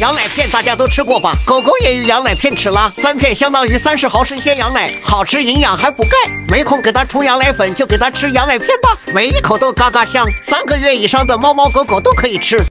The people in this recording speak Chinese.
羊奶片大家都吃过吧？狗狗也有羊奶片吃啦。三片相当于三十毫升鲜羊奶。好吃营养还补钙没空给它冲羊奶粉就给它吃羊奶片吧。每一口都嘎嘎香。三个月以上的猫猫狗狗都可以吃。